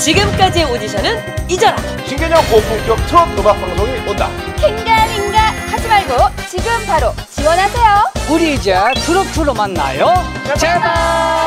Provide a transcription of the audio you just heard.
지금까지의 오디션은 잊어라. 신개념 고품격 첫 음악 방송이 온다. 킹가민가 하지 말고 지금 바로 지원하세요. 우리 이제 트로트로 만나요. 제발.